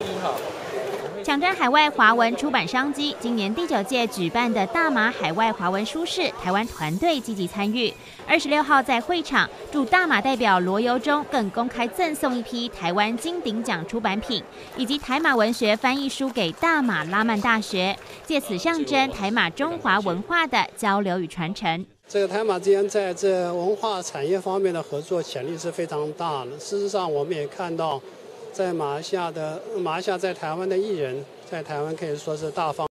你好。抢占海外华文出版商机，今年第九届举办的大马海外华文书市，台湾团队积极参与。二十六号在会场，驻大马代表罗游中更公开赠送一批台湾金鼎奖出版品，以及台马文学翻译书给大马拉曼大学，借此象征台马中华文化的交流与传承。这个台马之间在这文化产业方面的合作潜力是非常大的。事实上，我们也看到，在马来西亚的马来西亚在台湾的艺人，在台湾可以说是大方。